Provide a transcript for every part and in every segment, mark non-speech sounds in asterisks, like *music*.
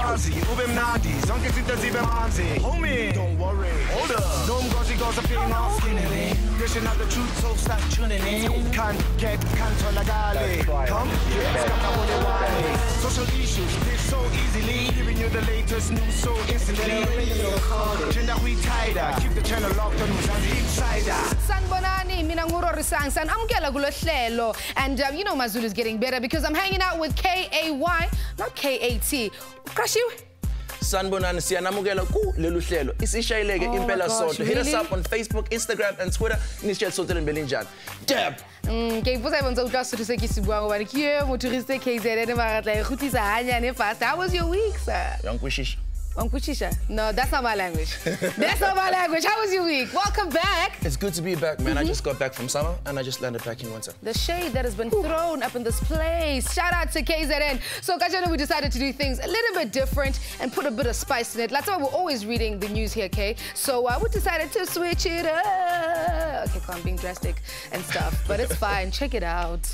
ukwazi ube mnandi zonke izinto zibe manzi. Homie don't worry. Hold up. No mgosi goes being all skinny. Dishing out the truth so start tuning in. Can't get can't tolagale come yes kakabole wale social issues this so easily. Giving you the latest news so instantly. Gender we tighter. Keep the channel locked on Mzansi Insider. Sanibonani mina ngurorisang sanamukela kulo hlelo and um, you know mazulu is getting better because i'm hanging out with k-a-y not k-a-t uqashiwe sanibonani siyanamukela kulelu hlelo. Isishayeleke Oh impela sonto. Hit us up on facebook instagram and twitter. Nisitshele soteleni belinjani dab! Mm, ke iposa e bontsha utlwa sotho se ke se buang gobane ke ye motouriste kzn magatla e kgotlisa ganyane fast. How was your week sir? Yankwishisha Wankuchisha? No, that's not my language. *laughs* That's not my language. How was your week? Welcome back. it's good to be back man i Mm-hmm. just got back from summer and i just landed back in winter The shade that has been thrown up in this place. Shout out to KZN. So, Kajana, we decided to do things a little bit different and put a bit of spice in it. That's why we're always reading the news here, Kay. So, uh, we decided to switch it up. Okay, cool, I'm being drastic and stuff, but it's *laughs* fine. Check it out.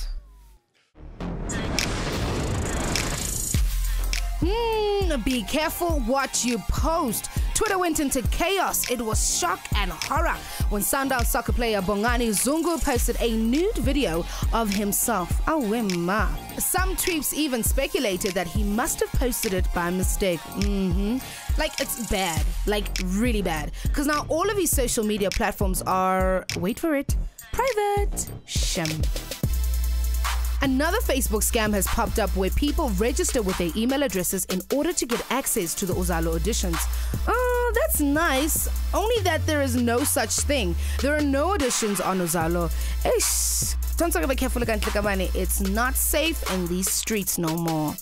Hmm, be careful what you post. Twitter went into chaos. It was shock and horror when Sundowns soccer player Bongani Zungu posted a nude video of himself. Awema. Some tweets even speculated that he must have posted it by mistake. hmm Like, it's bad. Like, really bad. Because now all of his social media platforms are, wait for it, private. Shem. Another Facebook scam has popped up where people register with their email addresses in order to get access to the Uzalo auditions. Oh, that's nice. Only that there is no such thing. There are no auditions on Uzalo. Don't talk about careful It's not safe in these streets no more.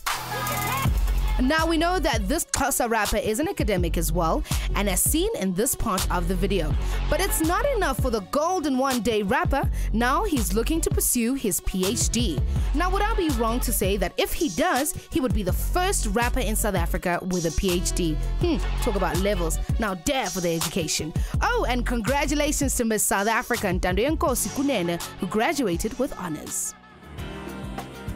Now we know that this Xhosa rapper is an academic as well and as seen in this part of the video. But it's not enough for the golden one day rapper. Now he's looking to pursue his PhD. Now would I be wrong to say that if he does, he would be the first rapper in South Africa with a PhD? Hmm, talk about levels. Now dare for the education. Oh, and congratulations to Miss South Africa Ntandoyenkosi Kunene who graduated with honors.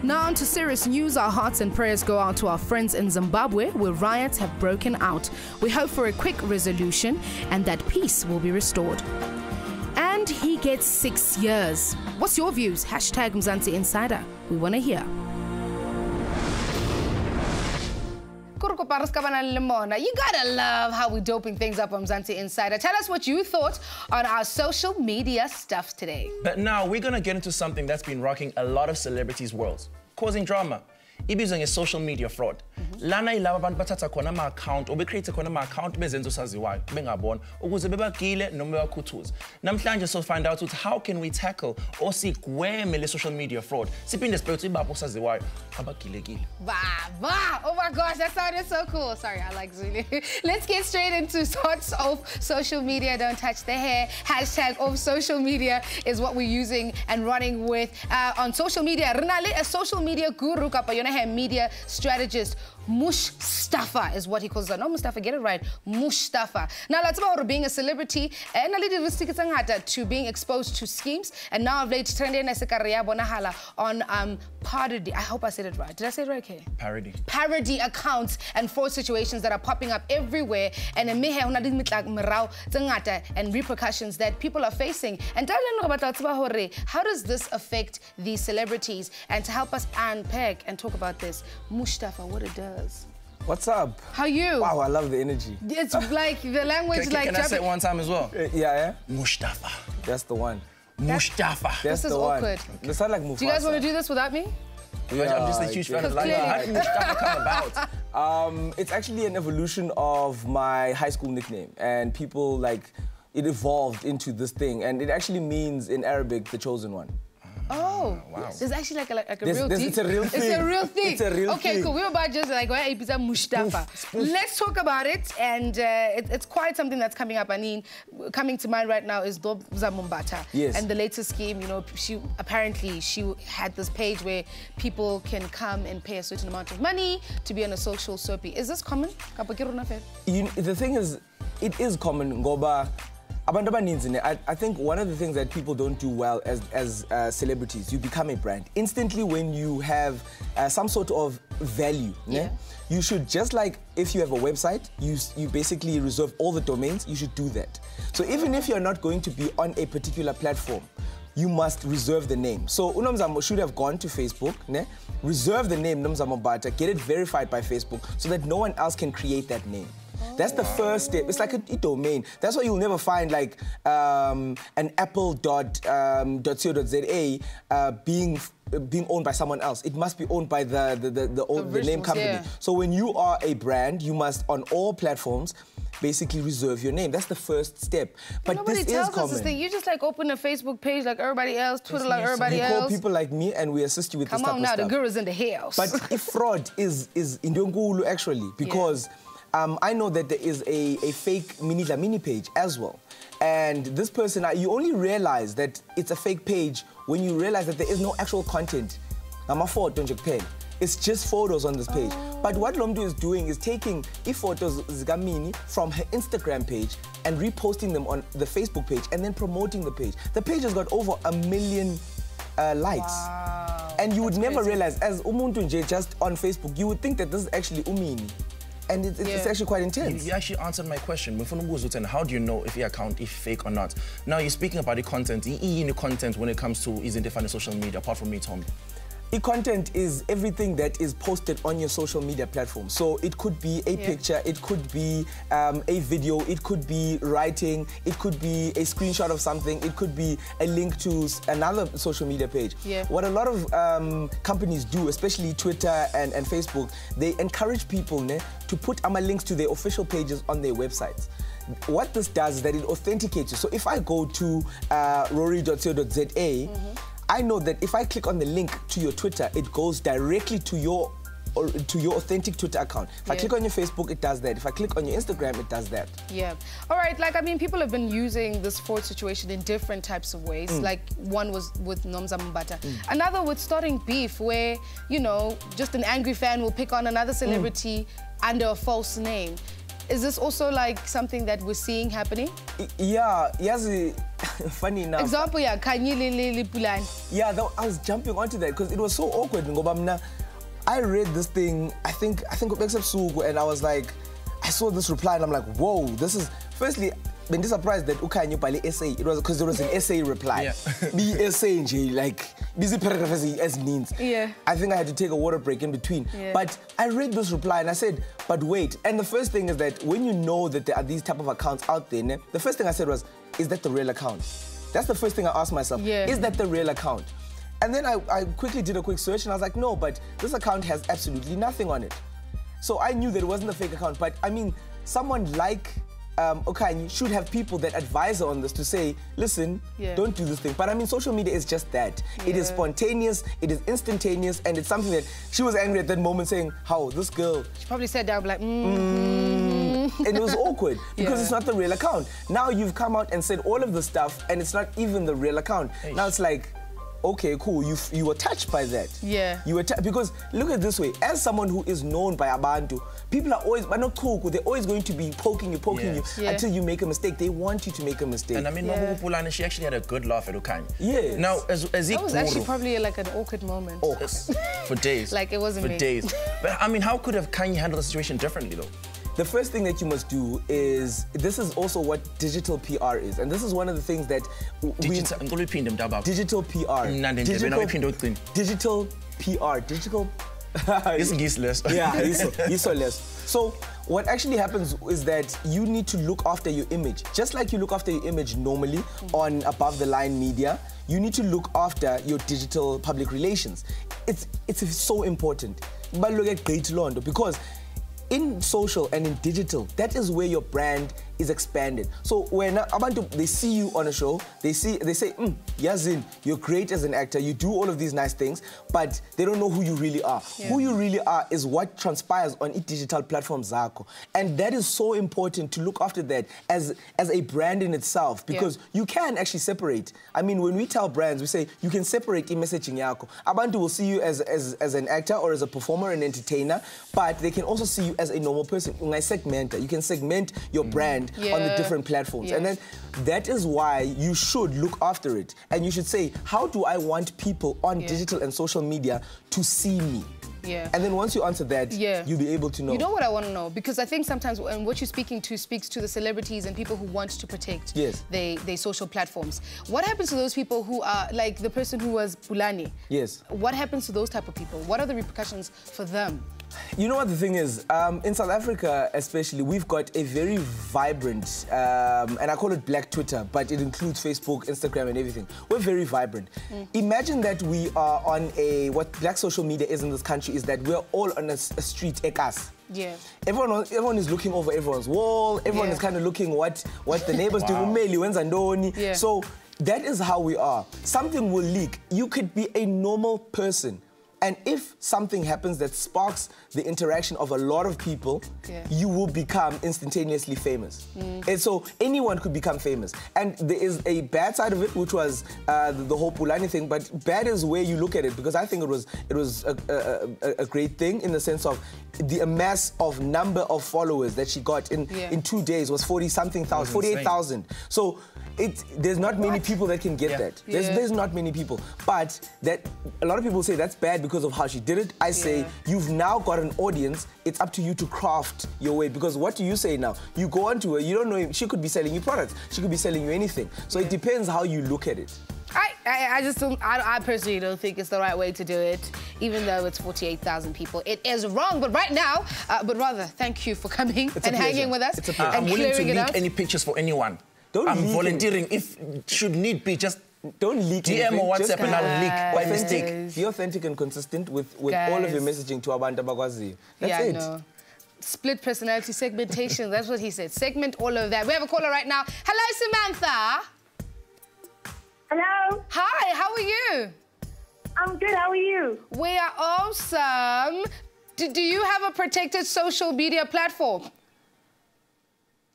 Now on to serious news. Our hearts and prayers go out to our friends in Zimbabwe where riots have broken out. We hope for a quick resolution and that peace will be restored. And he gets six years. What's your views? Hashtag Mzansi Insider. We want to hear. You gotta love how we're doping things up on Mzansi Insider. Tell us what you thought on our social media stuff today. but now we're gonna get into something that's been rocking a lot of celebrities worlds causing drama ibizwa nge-social media fraud lana yilabo abantu bathatha khona ama-account or becreate khona ama-account bezenza osaziwayo bengabona ukuze bebagile noma bebakhuthuze namhlanje so find out ukuthi how can we tackle or sigweme le-social media fraud siphinde sibheke ukuthi ibaphi osaziwayo abagilekile Baba! Oh my gosh, that sounded so cool. Sorry, I like Zulu. *laughs* Let's get straight into sorts of social media. Don't touch the hair. Hashtag of social media is what we're using and running with uh, on social media. Renale, a social media guru, kapa yona media strategist. Mustafa is what he calls it. No, Mustafa, get it right. Mustafa. Now, let's about being a celebrity and a little to being exposed to schemes. And now, of late, trending as a career bonahala on um, parody. I hope I said it right. Did I say it right, okay? parody parody accounts and fraud situations that are popping up everywhere and mme hona le metla- morao and repercussions that people are facing and tell them about that, tseba hore, how does this affect these celebrities and to help us unpack and talk about this mustafa what it does What's up? how you Wow, I love the energy. it's like the *laughs* language can, like can i say it one time as well Uh, yeah, yeah. mustafa That's the one. mustafa That's is the one. awkward. They sound like Mufasa. do you guys want to do this without me I'm just a huge fan of Because language. How did Mustafa come about? *laughs* Um, it's actually an evolution of my high school nickname, and people like it evolved into this thing, and it actually means in Arabic the chosen one. Oh, wow. There's actually like a, like, a There's- real thing. it's a real thing. It's a real thing. It's a real okay, thing. cool. We were about just like, well, Ibiza Mustafa. Let's talk about it. And uh, it, it's quite something that's coming up. I mean, coming to mind right now is Nomza Mbatha. Yes. And the latest scheme, you know, she apparently she had this page where people can come and pay a certain amount of money to be on a social soapy. Is this common? Kapa ke rona? You, the thing is, it is common, Ngoba. Abantu abaninzi ne, I, think one of the things that people don't do well as, as uh, celebrities you become a brand instantly when you have uh, some sort of value ne, Yeah. you should just like if you have a website you, you basically reserve all the domains you should do that so even if you're not going to be on a particular platform you must reserve the name. So Unomzamo should have gone to Facebook, ne? reserve the name Nomzamo Mbatha, get it verified by Facebook so that no one else can create that name. That's the first step. It's like a, a domain. That's why you'll never find like um, an apple dot, um, dot co dot za uh, being being owned by someone else. It must be owned by the the, the, the, own- the name company. yeah. So when you are a brand, you must on all platforms basically reserve your name. That's the first step. But Nobody this tells is us common. this thing. You just like open a Facebook page like everybody else, Twitter like yes, everybody you call people like me and we assist you with Come this type on of now, stuff. the guru's in the house. But if fraud is is Indongulu actually, *laughs* because um, I know that there is a, a fake Minnie Dlamini page as well. And this person, uh, you only realize that it's a fake page when you realize that there is no actual content. I'm a photo, pen. It's just photos on this page. But what Lomdu is doing is taking e photos Zigamini from her Instagram page and reposting them on the Facebook page and then promoting the page. The page has got over a million uh, likes. And you would That's never crazy. realize, as Umuntu just on Facebook, you would think that this is actually Umini. And it's, it's, it's Yeah. actually quite intense. you actually answered my question. Mufuna ukubuza ukuthi, How do you know if your account is fake or not? Now you're speaking about the content. the content when it comes to isn't defined social media apart from me, Tom. E-content is everything that is posted on your social media platform. So it could be a Yeah. picture, it could be um, a video, it could be writing, it could be a screenshot of something, it could be a link to another social media page. Yeah. What a lot of um, companies do, especially Twitter and, and Facebook, they encourage people ne, to put ama links to their official pages on their websites. What this does is that it authenticates you. So if I go to uh, rory.co.za, I know that if I click on the link to your Twitter, it goes directly to your or to your authentic Twitter account. If I click on your Facebook, it does that. If I click on your Instagram, it does that. Yeah. All right. Like, I mean, people have been using this fraud situation in different types of ways. Mm. Like, one was with Nomza Mbatha. Another with starting beef, where, you know, just an angry fan will pick on another Mm. celebrity under a false name. Is this also like something that we're seeing happening? Yeah, yazi, *laughs* funny enough. Example, yeah, Kanye Lili Pulani. Yeah, that, I was jumping onto that because it was so awkward. I read this thing, I think, I think except Sugu, and I was like, I saw this reply and I'm like, whoa, this is. Firstly, been surprised that Ukanye Bali essay. It was because there was an essay reply. Yeah. *laughs* Be essay nje, like busy paragraph as, as means. Yeah. I think I had to take a water break in between. Yeah. But I read this reply and I said, but wait. And the first thing is that when you know that there are these type of accounts out there, ne, the first thing I said was, is that the real account? That's the first thing I asked myself. Yeah. Is that the real account? And then I, I quickly did a quick search and I was like, no, but this account has absolutely nothing on it. So I knew that it wasn't a fake account. But I mean, someone like um, Okanye should have people that advise her on this to say, listen, Yeah. don't do this thing. But I mean, social media is just that. It is spontaneous, it is instantaneous, and it's something that she was angry at that moment saying, how, this girl, She probably sat down like, mm, and it was awkward *laughs* because Yeah. it's not the real account. Now you've come out and said all of this stuff, and it's not even the real account. Now it's like, okay, cool. You you were touched by that. Yeah. You were tou- because look at it this way. As someone who is known by Abantu, people are always, but not cool. They're always going to be poking you, poking Yes. you Yeah. until you make a mistake. They want you to make a mistake. And I mean, Yeah. yeah. Pulani, she actually had a good laugh at Ukanye. Yeah. Now, as, as that was actually Ikuru- probably like an awkward moment. Orcs. for days. *laughs* Like, it wasn't for me. days. *laughs* But I mean, how could have Khanyi handled the situation differently though? The first thing that you must do is this is also what digital PR is, and this is one of the things that w- we Digital, ngicela uyiphinde mntabakho. digital PR. Mnandi nje, wena uyiphinde ucine. digital PR. Digital. *laughs* Isingisi leso. yeah, yiso, yiso less. So what actually happens is that you need to look after your image. Just like you look after your image normally on above the line media, you need to look after your digital public relations. It's it's so important. But look at great Londo because in social and in digital, that is where your brand is expanded. So when abantu they see you on a show, they see they say, mm, Yazin, you're great as an actor, you do all of these nice things, but they don't know who you really are. Who you really are is what transpires on each digital platform Zako. And that is so important to look after that as as a brand in itself because you can actually separate. I mean, when we tell brands, we say you can separate messaging yako. Abantu will see you as, as, as an actor or as a performer and entertainer, but they can also see you as a normal person. You can segment your brand brand on the different platforms. And then that is why you should look after it. And you should say, how do I want people on Yeah. digital and social media to see me? Yeah. And then once you answer that, Yeah. you'll be able to know. You know what I want to know? Because I think sometimes and what you're speaking to speaks to the celebrities and people who want to protect Yes. their, their social platforms. What happens to those people who are like the person who was Bulani? Yes. What happens to those type of people? What are the repercussions for them? You know what the thing is? Um, in South Africa, especially, we've got a very vibrant, um, and I call it Black Twitter, but it includes Facebook, Instagram, and everything. We're very vibrant. Imagine that we are on a what Black social media is in this country is that we're all on a street, ekas. Yeah. Everyone, everyone is looking over everyone's wall. Everyone Yeah. is kind of looking what what the neighbors do. *laughs* Wow. Umeli, wenza ntoni? Yeah. So that is how we are. Something will leak. You could be a normal person. And if something happens that sparks the interaction of a lot of people, Yeah. you will become instantaneously famous. And so anyone could become famous. And there is a bad side of it, which was uh, the, the whole Pulani thing. But bad is where you look at it, because I think it was it was a, a, a, a great thing in the sense of the amass of number of followers that she got in Yeah. in two days was forty something thousand, That was insane. 48,000. So. It, there's not many people that can get Yeah. that. There's, Yeah. there's not many people. But that a lot of people say that's bad because of how she did it. I say Yeah. you've now got an audience. It's up to you to craft your way. Because what do you say now? You go onto her, you don't know if she could be selling you products. She could be selling you anything. So it depends how you look at it. I, I, I just don't, I, I personally don't think it's the right way to do it, even though it's 48,000 people. It is wrong, but right now, uh, but rather, thank you for coming It's a and hanging with us It's a pleasure. and I'm willing to clearing leak any pictures for anyone. Don't I'm leak volunteering if should need be just Don't leak DM anything, or just WhatsApp and I'll leak by Guys. mistake. Be authentic and consistent with, with all of your messaging to abantu abakwaziyo. That's yeah, it. no. Split personality segmentation, that's what he said. Segment all of that. We have a caller right now. Hello, Samantha. Hello, Hi, how are you? I'm good. How are you? We are awesome. Do, do you have a protected social media platform?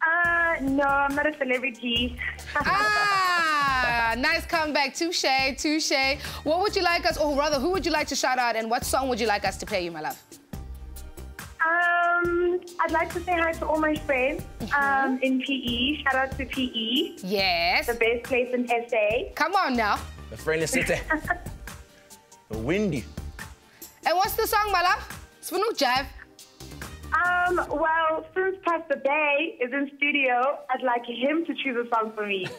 Uh, no, I'm not a celebrity. Ah, nice comeback. Touche, touche. What would you like us, or rather, who would you like to shout out and what song would you like us to play you, my love? um, I'd like to say hi to all my friends um, in PE. Shout out to PE, Yes. the best place in SA. Come on now. The friendly city. *laughs* the windy. And what's the song, my love? Spunu Jive. Um, well, since Pastor Bay is in studio, I'd like him to choose a song for me. *laughs*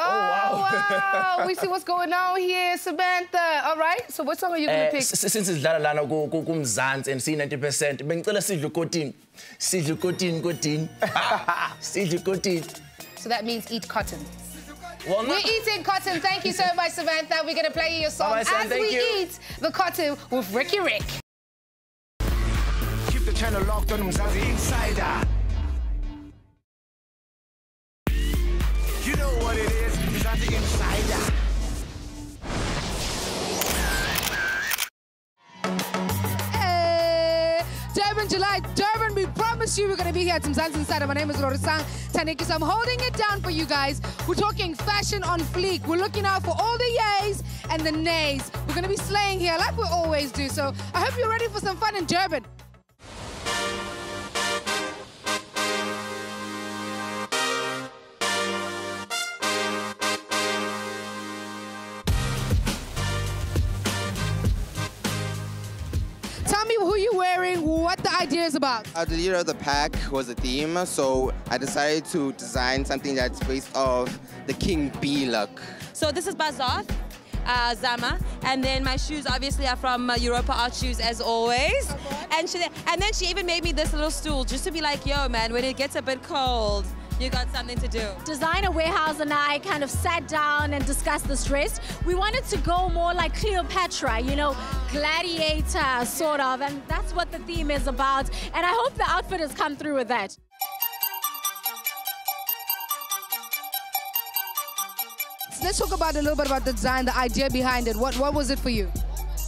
Oh, wow. wow. we see what's going on here, Samantha. All right. So what song are you going to Eh, pick? Since it's Lala sidlala lana ku- ku- kumzansi and siyi-90 bengicela sidle ukotini sidle ukotini kotini *laughs* sidle ukotini So that means eat cotton. well, We're eating cotton. Thank you so *laughs* much, Samantha. We're going to play you your song Bye-bye, as Thank we you. eat the cotton with Riky Rick. Channel locked on Mzansi Insider. You know what it is, Mzansi Insider. Hey, Durban, July, Durban, we promise you we're going to be here at Mzansi Insider. My name is Rorisang Thandekiso I'm holding it down for you guys. We're talking fashion on fleek. We're looking out for all the yays and the nays. We're going to be slaying here like we always do. So I hope you're ready for some fun in Durban. What the idea is about. Uh, the leader of the pack was a theme, so I decided to design something that's based off the King Bee look. So this is Bazoth, uh, Zama, and then my shoes obviously are from uh, Europa Art Shoes as always. And she, and then she even made me this little stool just to be like, yo man, when it gets a bit cold, you got something to do. Designer Warehouse and I kind of sat down and discussed this dress. We wanted to go more like Cleopatra, you know, gladiator sort of, and that's what the theme is about. And I hope the outfit has come through with that. Let's talk about a little bit about the design, the idea behind it. What what was it for you?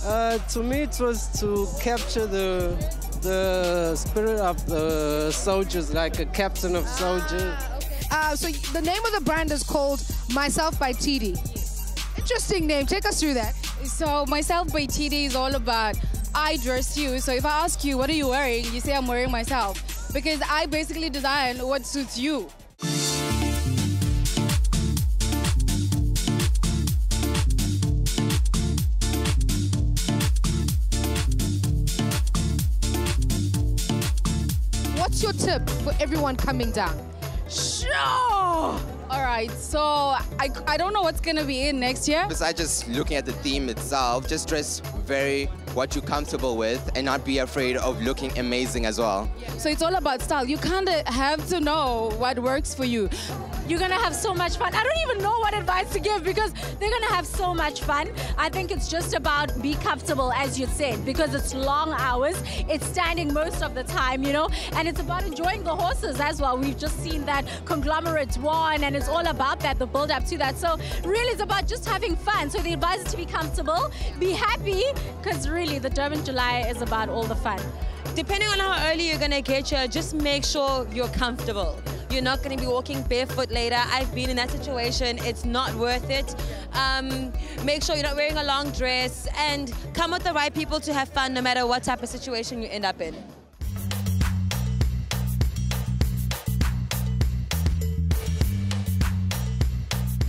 Uh, to me, it was to capture the the spirit of the soldiers, like a captain of soldiers. Uh, so the name of the brand is called Myself by TD. Interesting name. Take us through that. So myself by TD is all about I dress you. So if I ask you, what are you wearing? You say I'm wearing myself. Because I basically design what suits you. What's your tip for everyone coming down? Sure! All right, so I, I don't know what's gonna be in next year. Besides just looking at the theme itself, just dress very what you're comfortable with and not be afraid of looking amazing as well. So it's all about style. You kind of have to know what works for you. You're gonna have so much fun. I don't even know what advice to give because they're gonna have so much fun. I think it's just about be comfortable, as you said, because it's long hours. It's standing most of the time, you know, and it's about enjoying the horses as well. We've just seen that conglomerate won, and it's all about that, the build up to that. So really, it's about just having fun. So the advice is to be comfortable, be happy, because really, the Durban July is about all the fun. Depending on how early you're gonna get here, just make sure you're comfortable. You're not gonna be walking barefoot later. I've been in that situation. It's not worth it. Um, make sure you're not wearing a long dress and come with the right people to have fun no matter what type of situation you end up in.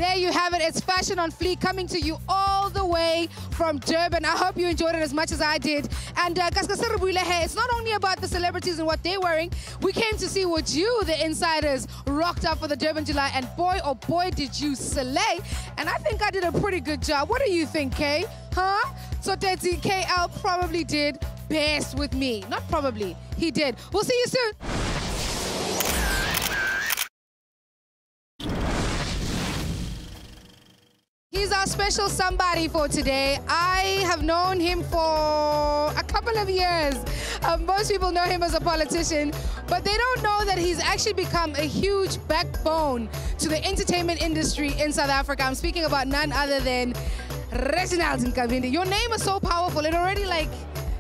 There you have it. It's Fashion on Fleek coming to you all the way from Durban. I hope you enjoyed it as much as I did. And uh, it's not only about the celebrities and what they're wearing. We came to see what you, the insiders, rocked up for the Durban July. And boy, oh boy, did you slay. And I think I did a pretty good job. What do you think, Kay? Huh? So Tetsi KL probably did best with me. Not probably, he did. We'll see you soon. He's our special somebody for today. I have known him for a couple of years. Uh, most people know him as a politician, but they don't know that he's actually become a huge backbone to the entertainment industry in South Africa. I'm speaking about none other than Reginald Nkabinde. Your name is so powerful, it already like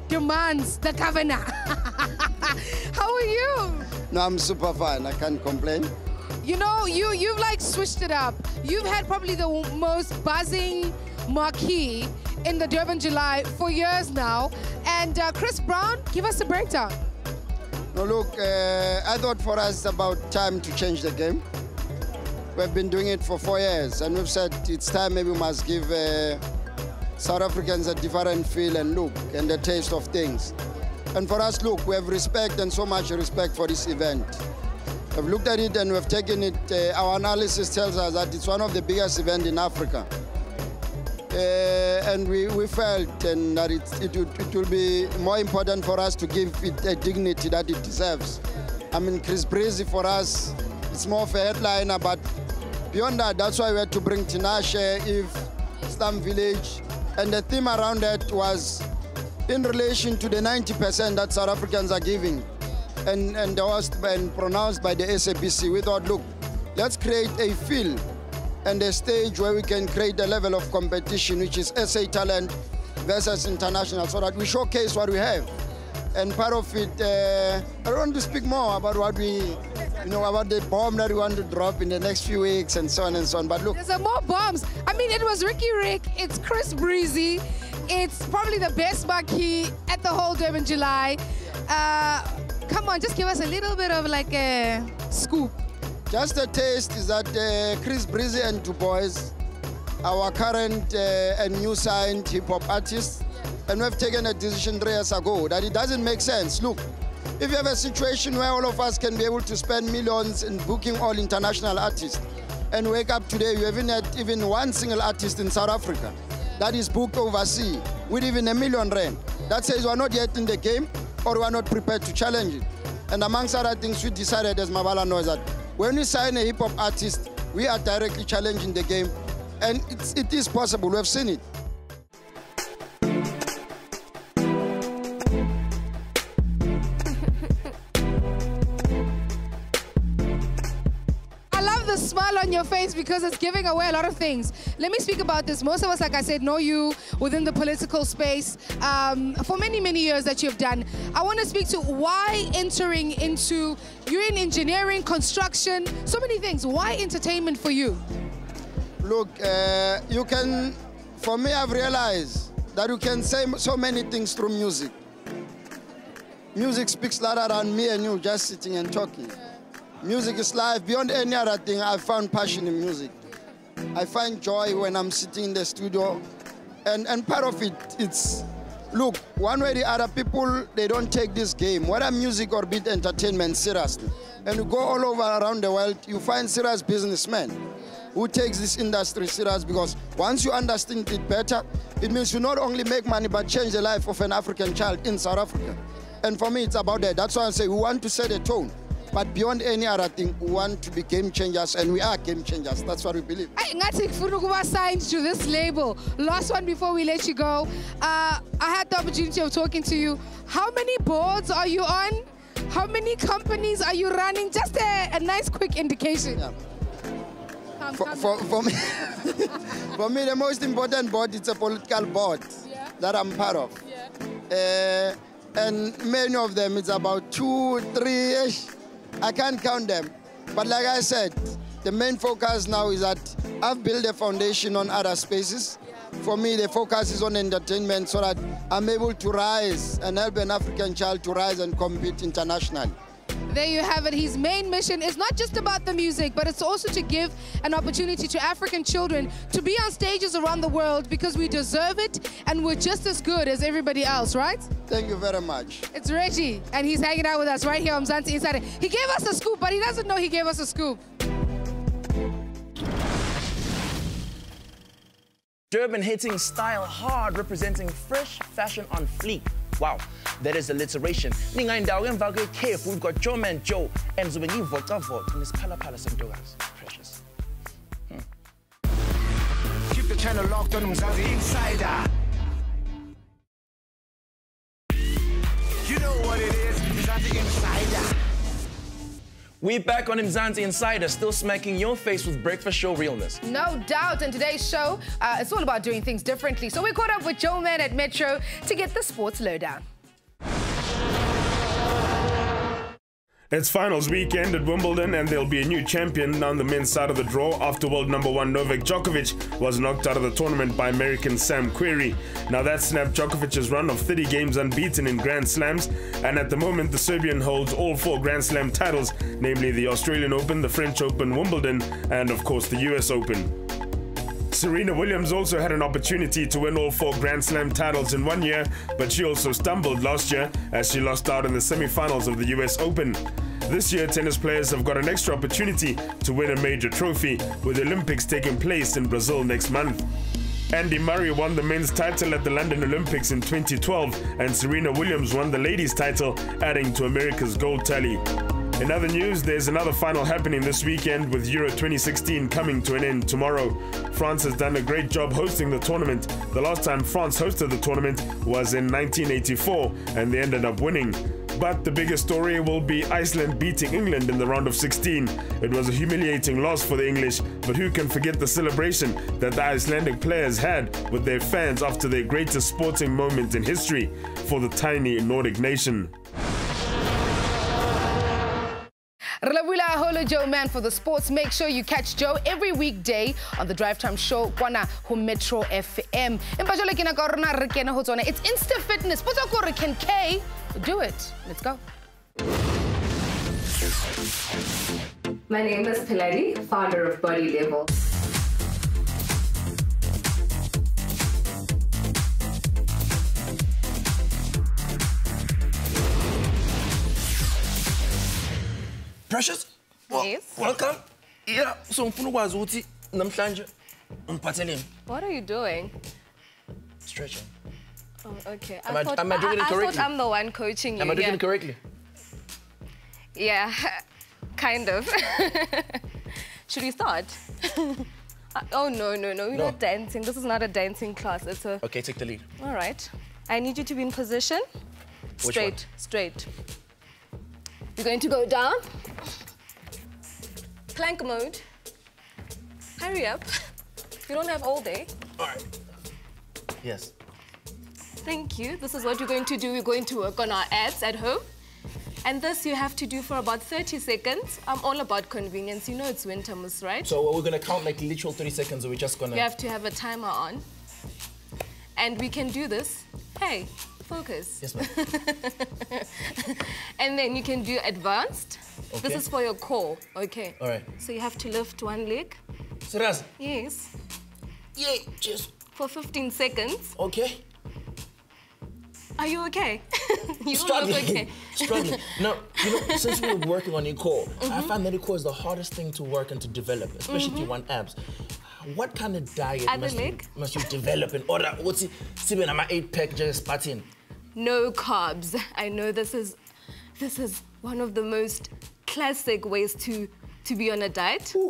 demands the governor. *laughs* How are you? No, I'm super fine. I can't complain. You know, you you've like switched it up. You've had probably the most buzzing marquee in the Durban July for years now. And uh, Chris Brown, give us a breakdown. No, look, uh, I thought for us it's about time to change the game. We've been doing it for four years, and we've said it's time maybe we must give uh, South Africans a different feel and look and the taste of things. And for us, look, we have respect and so much respect for this event. We've looked at it and we've taken it, uh, our analysis tells us that it's one of the biggest events in Africa. Uh, and we, we felt and that it, it, would, it will be more important for us to give it a dignity that it deserves. I mean, Chris Breezy for us, it's more of a headliner, but beyond that, that's why we had to bring Tinashe, Eve, Slum Village, and the theme around that was in relation to the 90% that South Africans are giving and, was and pronounced by the SABC. We thought, look, let's create a feel and a stage where we can create a level of competition, which is SA talent versus international, so that we showcase what we have. And part of it, uh, I want to speak more about what we, you know, about the bomb that we want to drop in the next few weeks and so on and so on. But look, There's more bombs. I mean, it was Riky Rick, it's Chris Breezy, it's probably the best marquee at the whole Durban July. Uh, come on, just give us a little bit of like a scoop. Just a taste is that uh, Chris Breezy and Du Bois, our current uh, and new signed hip hop artists, and we've taken a decision three years ago that it doesn't make sense. Look, if you have a situation where all of us can be able to spend millions in booking all international artists, and wake up today, you haven't had even one single artist in South Africa that is booked overseas with even a million rand. That says we're not yet in the game or we're not prepared to challenge it. And amongst other things, we decided, as Mabala Noise, that when we sign a hip hop artist, we are directly challenging the game. And it's, it is possible, we've seen it. I love the smile on your face because it's giving away a lot of things. Let me speak about this. Most of us, like I said, know you within the political space um, for many, many years that you've done. I want to speak to why entering into, you're in engineering, construction, so many things. Why entertainment for you? Look, uh, you can, for me, I've realized that you can say so many things through music. Music speaks louder than me and you just sitting and talking. Music is life. Beyond any other thing, I found passion in music. I find joy when I'm sitting in the studio. And, and part of it, it's look, one way or the other, people, they don't take this game, whether music or beat entertainment, seriously. And you go all over around the world, you find serious businessmen who takes this industry serious because once you understand it better, it means you not only make money but change the life of an African child in South Africa. And for me, it's about that. That's why I say we want to set a tone. But beyond any other thing, we want to be game changers, and we are game changers. That's what we believe. Hey, ngathi ngifuna ukuba signed to this label. Last one before we let you go. Uh, I had the opportunity of talking to you. How many boards are you on? How many companies are you running? Just a, a nice quick indication. Yeah. For, for, for, me, *laughs* for me, the most important board is a political board Yeah. that I'm part of. Yeah. Uh, and many of them, it's about two, three-ish. I can't count them. But like I said, the main focus now is that I've built a foundation on other spaces. For me, the focus is on entertainment so that I'm able to rise and help an African child to rise and compete internationally. There you have it. His main mission is not just about the music, but it's also to give an opportunity to African children to be on stages around the world because we deserve it and we're just as good as everybody else, right? Thank you very much. It's Reggie, and he's hanging out with us right here on Mzansi Insider. He gave us a scoop, but he doesn't know he gave us a scoop. Durban hitting style hard, representing fresh fashion on fleek. Wow, that is alliteration. Ningaindawo emva kwe-cafe, we've got Joe Man Joe and zobe ngiyivocavoca nesiphalaphala sentokazi. Precious. Hmm. Keep the channel locked on Mzansi Insider. You know what it is, Mzansi Insider. We back on Mzansi Insider, still smacking your face with breakfast show realness. No doubt. And today's show, uh, it's all about doing things differently. So we caught up with Joe Man at Metro to get the sports lowdown. It's finals weekend at Wimbledon, and there'll be a new champion on the men's side of the draw after world number one Novak Djokovic was knocked out of the tournament by American Sam Querrey. Now, that snapped Djokovic's run of 30 games unbeaten in Grand Slams, and at the moment, the Serbian holds all four Grand Slam titles, namely the Australian Open, the French Open, Wimbledon, and of course the US Open. Serena Williams also had an opportunity to win all four Grand Slam titles in one year, but she also stumbled last year as she lost out in the semi-finals of the US Open. This year, tennis players have got an extra opportunity to win a major trophy, with the Olympics taking place in Brazil next month. Andy Murray won the men's title at the London Olympics in 2012, and Serena Williams won the ladies' title, adding to America's gold tally. In other news, there's another final happening this weekend with Euro 2016 coming to an end tomorrow. France has done a great job hosting the tournament. The last time France hosted the tournament was in 1984 and they ended up winning. But the biggest story will be Iceland beating England in the round of 16. It was a humiliating loss for the English, but who can forget the celebration that the Icelandic players had with their fans after their greatest sporting moment in history for the tiny Nordic nation. Relabula Holo Joe Man for the sports. Make sure you catch Joe every weekday on the Drive Time Show, Kwana ho Metro FM. Empa jwale ke nako ya rona re kene ho tsona. It's Insta Fitness. Potsa ko re can K do it. Let's go. My name is Pilati, founder of Body Level. Precious? Welcome. Yeah, so ngifuna ukwazi ukuthi namhlanje ungiphatheleni. What are you doing? Stretching. Oh, okay. Am I- thought, am I doing it I correctly? thought I'm the one coaching you. Am I doing yeah. it correctly? Yeah, *laughs* kind of. *laughs* Should we start? *laughs* Uh, oh, no, no, no. We're No. not dancing. This is not a dancing class. It's a. Okay, take the lead. All right. I need you to be in position. Straight, straight. You're going to go down. Plank mode. Hurry up. *laughs* You don't have all day. All right. Yes. Thank you. This is what you're going to do. We're going to work on our abs at home. And this you have to do for about 30 seconds. I'm all about convenience. You know it's winter, Miss, right? So we're gonna count like literal 30 seconds, or we're just gonna. You have to have a timer on. And we can do this. Hey, focus. Yes, ma'am. *laughs* and then you can do advanced. This is for your core, okay? All right. So you have to lift one leg. Serious? Yes. Yeah, just. For 15 seconds. Okay. Are you okay? *laughs* you struggling. look okay. *laughs* struggling. No, you know, since we were working on your core, I Mhm. find that core is the hardest thing to work and to develop, especially if you Mhm. want abs. What kind of diet must you, must you develop in order ukuthi sibe nama 8 pack just njengespartan? No carbs. I know this is this is one of the most classic ways to to be on a diet. *laughs*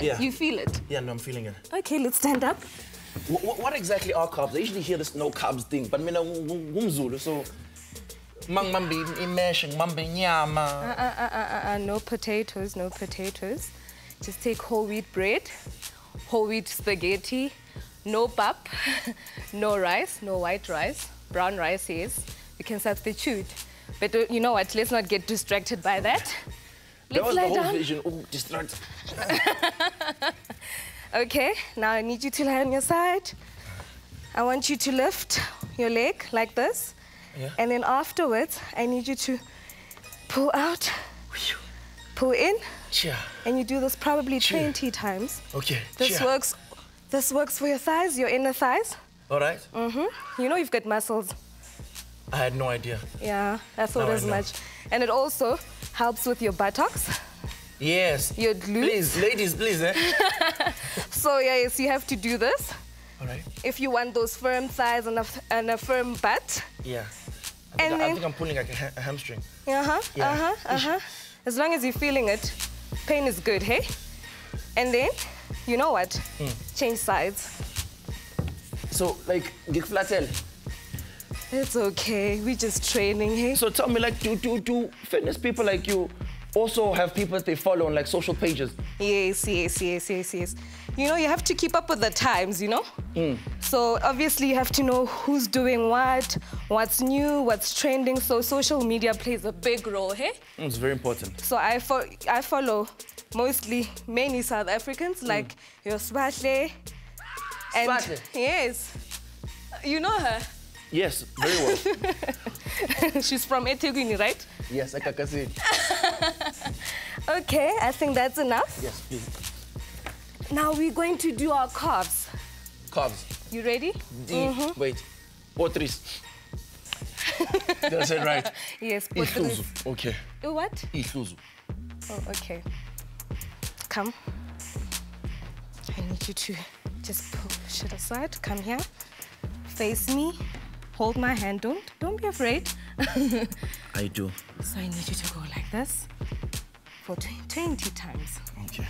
Yeah. you feel it. Yeah, no, I'm feeling it. Okay, let's stand up. What, what exactly are carbs? I usually hear this no carbs thing, but mina ngumzulu, so mang mambi imesh, mambi nyama. uh, uh, uh, uh, no potatoes, no potatoes. Just take whole wheat bread, whole wheat spaghetti, no pap, *laughs* no rice, no white rice, brown rice is. You can substitute. But uh, you know what? Let's not get distracted by that. That Let's was the whole down. vision. Oh, distract. *laughs* Okay, now I need you to lie on your side. I want you to lift your leg like this. Yeah. And then afterwards, I need you to pull out, pull in, Chia. and you do this probably 20 times. Okay. This chia. works. This works for your thighs, your inner thighs. All right. Mm-hmm. You know you've got muscles. I had no idea. Yeah, I thought Now as know. much. And it also helps with your buttocks. Yes. Your glutes. Please, ladies, please, eh? *laughs* So yeah, yes, you have to do this. All right. If you want those firm thighs and a, and a firm butt. Yeah. I think, And I, I then- think I'm pulling like a, ha- a hamstring. Uh-huh, Yeah. uh-huh, uh-huh. As long as you're feeling it, pain is good, hey? And then, you know what? Hmm. Change sides. So, like, ngikuflatel. It's okay. We're just training, hey? So tell me, like, do do do fitness people like you also have people that they follow on like social pages? Yes, yes, yes, yes, yes. You know, you have to keep up with the times, you know? Mm. So obviously you have to know who's doing what, what's new, what's trending. So social media plays a big role, hey? Mm, It's very important. So I, fo- I follow mostly mainly South Africans like your Swahle. And Swahle? yes. You know her? Yes, very well. *laughs* She's from Eteguni, right? yes, I said. *laughs* Okay, I think that's enough. Yes, please. Now we're going to do our calves. Carbs. You ready? D. Mhm. Wait. Potris. Say it right? *laughs* Yes, potris. Okay. What? Ihluzu. Oh, okay. Come. I need you to just push it aside. Come here. Face me. Hold my hand. Don't don't be afraid. I do. so I need you to go like this for 20 times. Okay.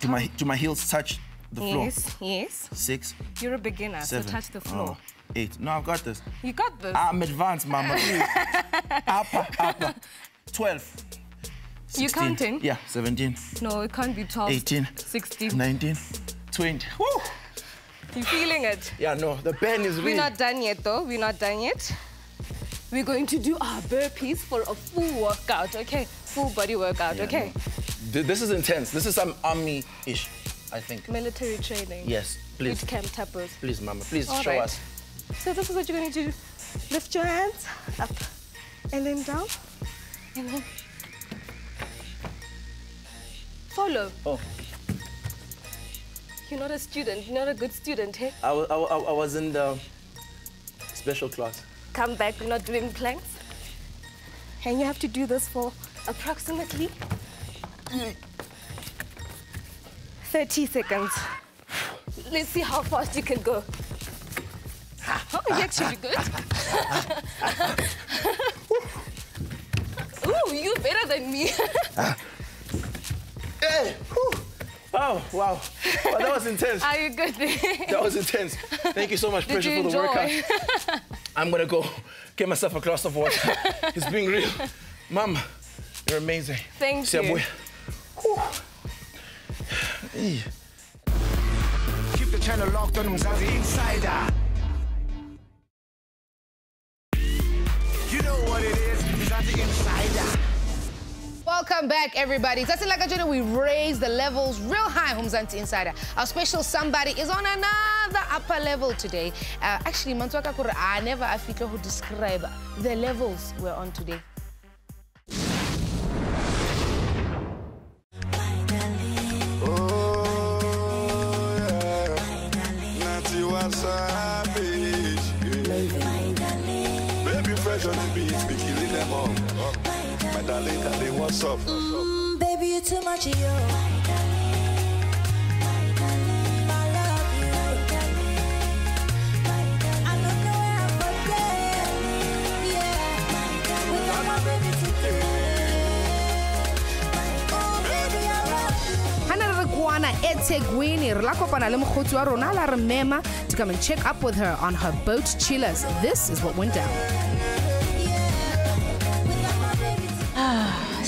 Do my do my heels touch the floor? yes, yes. Six. You're a beginner, seven, so touch the floor. oh, eight. No, I've got this. You got this. I'm advanced, mama. *laughs* Upper, upper. Twelve. You 16. counting? Yeah, 17, No, it can't be 12. 18, 16. 19, 20. Woo! You feeling it? Yeah, no, the pen is real. We're not done yet, though. We're not done yet. We're going to do our burpees for a full workout, okay? Full body workout, Yeah, okay? Th- This is intense. This is some army-ish, I think. Military training. Yes, please. Boot camp tappers. Please, mama, please All show right. us. So this is what you're going to do. Lift your hands up and then down and then follow. Oh, You're not a student. You're not a good student, hey? I, wa- I, I was in the special class. Come back. We're not doing planks. And you have to do this for approximately 30 seconds. Let's see how fast you can go. *laughs* Oh, you're actually good. *laughs* Ooh, you're better than me. *laughs* Ah. Hey! Whew. Oh, wow. Wow, that was intense. *laughs* Are you good? *laughs* That was intense. Thank you so much, Did Precious, you for the workout. enjoy? *laughs* I'm gonna go get myself a glass of water. it's being real. Mom, you're amazing. Thank you. Siyabuya. Eey. Keep the channel locked on Mzansi Insider. Welcome back, everybody. That's like we raise the levels real high, Homes Humzanti Insider. Our special somebody is on another upper level today. Uh, actually, Mantwaka Kura, I never Africa who describe the levels we're on today. What's up? Mm, baby, you're too much of you. Hannah Rekwana eThekwini re la kopana le mokgotsi wa rona la re mema to come and check up with her on her boat chillers. This is what went down.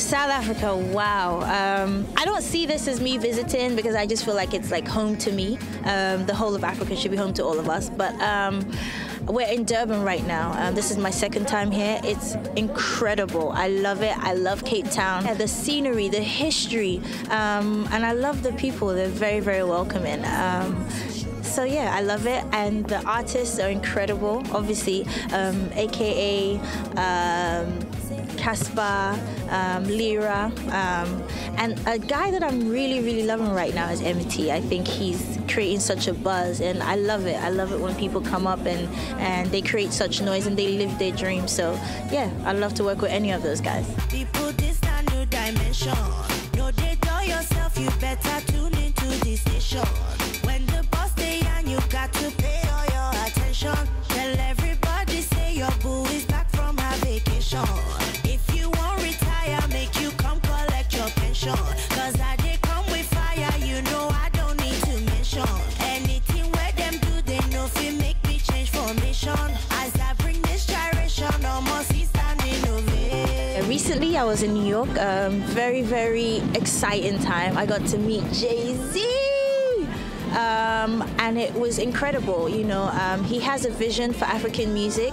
South Africa, wow. Um, I don't see this as me visiting because I just feel like it's like home to me. Um, the whole of Africa should be home to all of us. But um, we're in Durban right now. Um, this is my second time here. It's incredible. I love it. I love Cape Town. Yeah, the scenery, the history, um, and I love the people. They're very, very welcoming. Um, so yeah, I love it, and the artists are incredible. Obviously, um, AKA um, Cassper, um, Lira, um, and a guy that I'm really, really loving right now is Emtee. I think he's creating such a buzz, and I love it. I love it when people come up and and they create such noise and they live their dreams. So yeah, I'd love to work with any of those guys. People, I was in New York. Um, very, very exciting time. I got to meet Jay Z. Um, and it was incredible. You know, um, he has a vision for African music.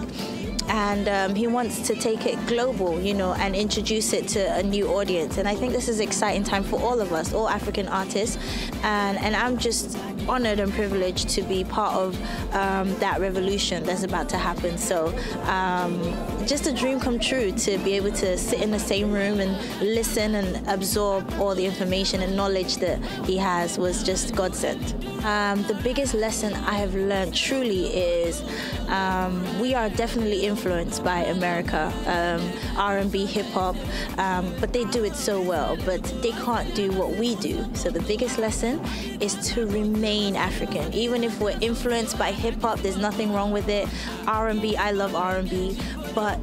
And um, he wants to take it global, you know, and introduce it to a new audience. And I think this is an exciting time for all of us, all African artists. And, and I'm just honored and privileged to be part of um, that revolution that's about to happen. So, um, just a dream come true to be able to sit in the same room and listen and absorb all the information and knowledge that he has was just God sent. Um, the biggest lesson I have learned truly is um, we are definitely influenced by America, um, R&B, hip hop, um, but they do it so well. But they can't do what we do. So the biggest lesson is to remain African, even if we're influenced by hip hop. There's nothing wrong with it. R&B, I love R&B, but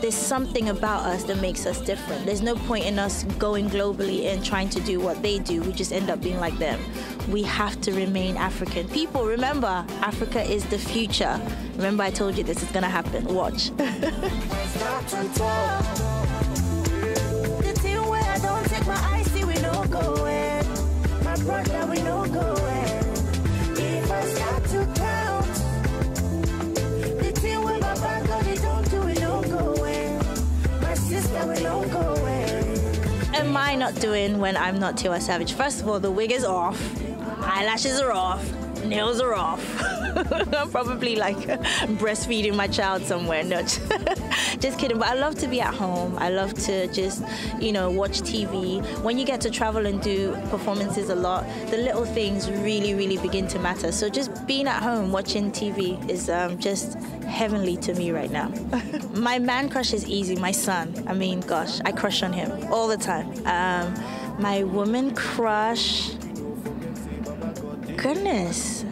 there's something about us that makes us different. There's no point in us going globally and trying to do what they do. We just end up being like them. We have to remain African. People, remember, Africa is the future. Remember, I told you this is gonna happen. Watch. *laughs* The thing where I don't take my eyes, see we no going. My brother, we no going. If I start to count, the thing where my back on it don't do it no going. My sister, we no going. am I not doing when I'm not Tiwa Savage? First of all, the wig is off, eyelashes are off, nails are off. I'm *laughs* probably like breastfeeding my child somewhere. No, *laughs* just kidding. But I love to be at home. I love to just, you know, watch TV. When you get to travel and do performances a lot, the little things really, really begin to matter. So just being at home watching TV is um, just heavenly to me right now. *laughs* my man crush is easy. My son. I mean, gosh, I crush on him all the time. Um, my woman crush. Goodness.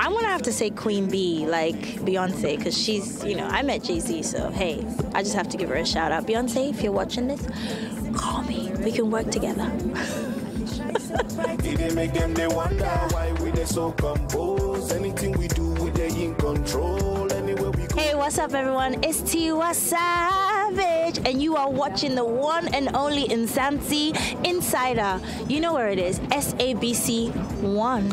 I'm gonna have to say Queen Bee, like Beyonce, because she's, you know, I met Jay Z, so hey, I just have to give her a shout out. Beyonce, if you're watching this, call me. We can work together. It make them they wonder why we they so composed. Anything we do, we they in control. Anywhere we go. Hey, what's up, everyone? It's Tiwa Savage, and you are watching the one and only Mzansi Insider. You know where it is SABC 1.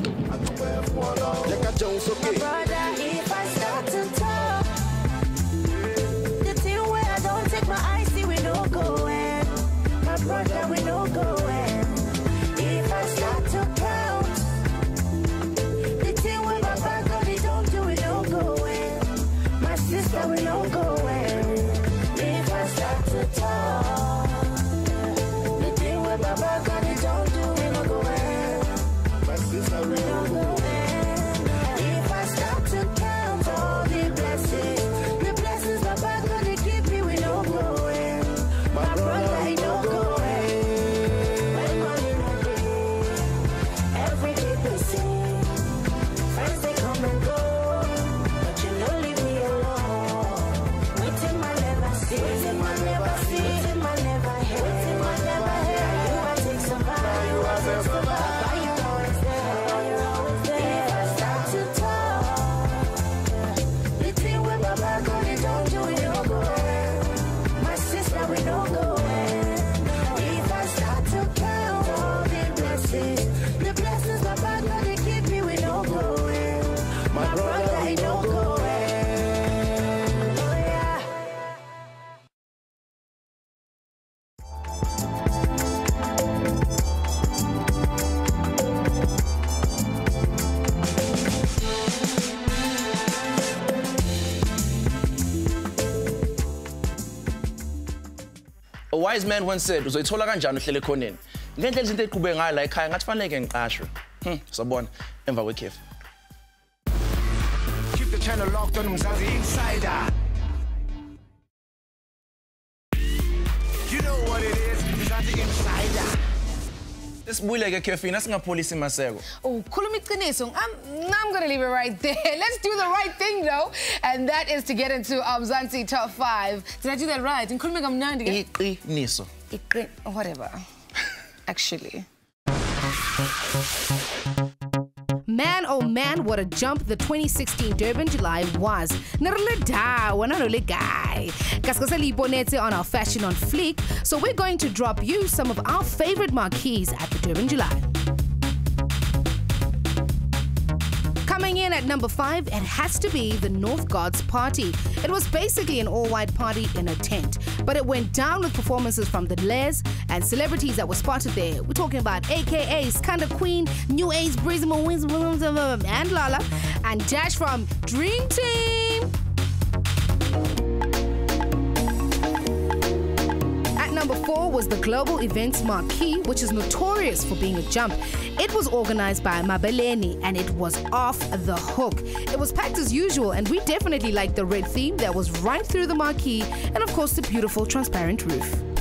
Brother, we. If I start to man once said uzoyithola kanjani uhlele ekhoneni? Ngendlela izinto eqhubeke ngayo la ekhaya ngathi fanele-ke ngiqashwe. Hmm sabona emva kwekhefu. Keep the channel locked on Mzansi Insider. Sesibuyile-ke ekhefini asingapholisi maseko Oh, khuluma iqiniso. I'm, I'm going to leave it right there. *laughs* Let's do the right thing, though. And that is to get into um, top five. Did I do that right? Ngikhulume kamnandi iqiniso Iqin- Whatever. *laughs* Actually. Man, oh man, what a jump the 2016 Durban July was. Guy. On our fashion on fleek. So we're going to drop you some of our favorite marquees at the Durban July. Coming in at number five, it has to be the North Gods Party. It was basically an all white party in a tent, but it went down with performances from the Les and celebrities that were spotted there. We're talking about AKA Skanda Queen, New Age Williams, and Lala, and Dash from Dream Team. Four was the Global Events Marquee, which is notorious for being a jump. It was organized by Mabeleni and it was off the hook. It was packed as usual, and we definitely liked the red theme that was right through the marquee, and of course, the beautiful transparent roof.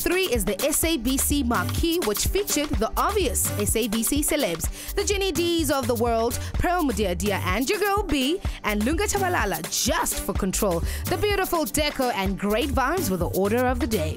Three is the SABC Marquee, which featured the obvious SABC celebs, the Jenny D's of the world, Pearl Modiadie and your girl B, and Lunga Shabalala just for control. The beautiful deco and great vibes were the order of the day.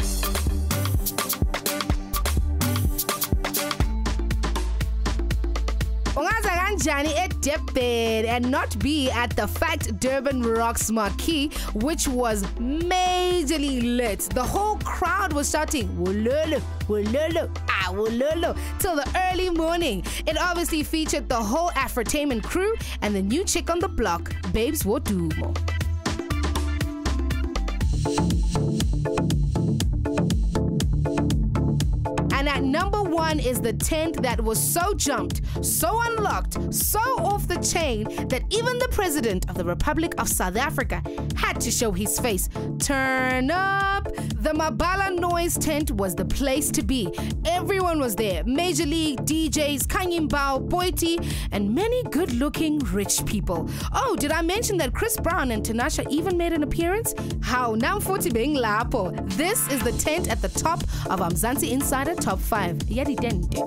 Kanjani eDurban and not be at the Fact Durban Rocks Marquee, which was majorly lit. The whole crowd was shouting, Wololo, Wololo, ah, Wololo, till the early morning. It obviously featured the whole Afrotainment crew and the new chick on the block, Babes Wodumo. And at number one is the tent that was so jumped, so unlocked, so off the chain that even the president of the Republic of South Africa had to show his face. Turn up! The Mabala Noise tent was the place to be. Everyone was there Major League, DJs, Khanyi Mbau, Boity, and many good looking rich people. Oh, did I mention that Chris Brown and Tanasha even made an appearance? How Namfuti Bing Lapo. This is the tent at the top of Amzansi Insider Top 5. Yadi Dente.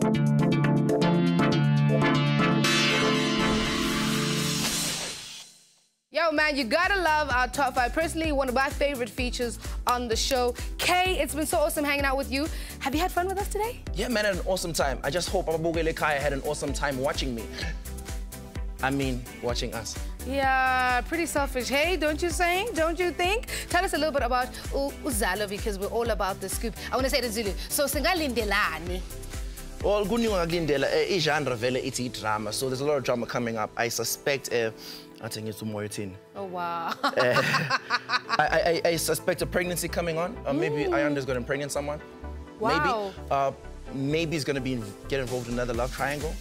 Yo, man, you gotta love our top five. Personally, one of my favorite features on the show. Kay, it's been so awesome hanging out with you. Have you had fun with us today? Yeah, man, had an awesome time. I just hope Ababugele Kaya had an awesome time watching me. I mean, watching us. Yeah, pretty selfish. Hey, don't you think? Don't you think? Tell us a little bit about U- Uzalo because we're all about the scoop. I want to say it in Zulu. So, singalindelani. Well, eh, i-genre vele ithi drama so there's a lot of drama coming up. I suspect uh, think it's umoya uthini Oh, wow. I, *laughs* I, I- I suspect a pregnancy coming on or maybe Ayanda's going to impregnate someone. Wow. maybe uh, maybe he's going to be get involved in another love triangle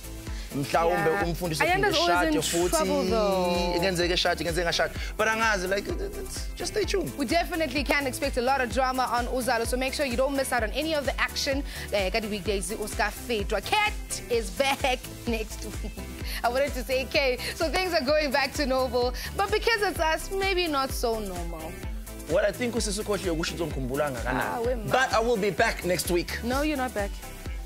mhlawumbe Yeah. umfundisi Ayanda's always in trouble, though. ingenzeka eshadi ingenzeka ngashadi but angazi like just stay tuned We definitely can expect a lot of drama on Uzalo, so make sure you don't miss out on any of the action. Eh, Got the weekdays, Oscar Fedra. Cat is back *laughs* next week. I wanted to say K, so things are going back to normal. But because it's us, maybe not so normal. well i think usisi ukhohliwe kusho uzongikhumbula Ah, ngakanani wema. but i will be back next week No, you're not back.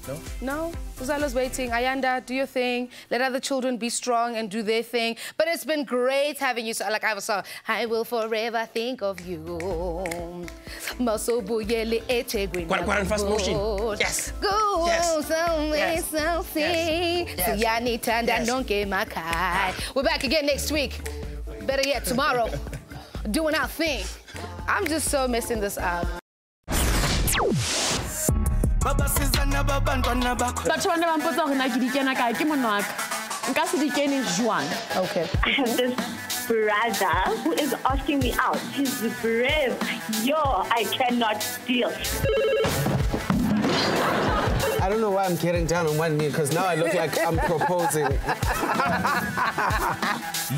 No No, Uzalo's waiting. Ayanda, do your thing. Let other children be strong and do their thing. But it's been great having you. So, like I a song, I will forever think of you. Masobuyele eThekwini Kwara- kwara in fast motion. Yes. Go Yes. somewhere, Yes. something. Yes. Yes. emakhaya. We're back again next week. Better yet, tomorrow. *laughs* Doing our thing. I'm just so messing this up. Babasizana babantwana bakho batho ba ne ba mpotsa gore na ke di kena kae ke monna wa ka nka se di kene jwang okay this brother who is asking me out. He's brave. Yo, I cannot deal. I don't know why I'm getting down on one knee because now I look like I'm proposing. *laughs*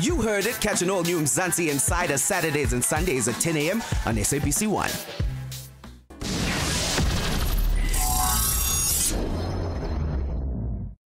You heard it. Catch an all new Mzansi Insider Saturdays and Sundays at 10 a.m. on SABC One.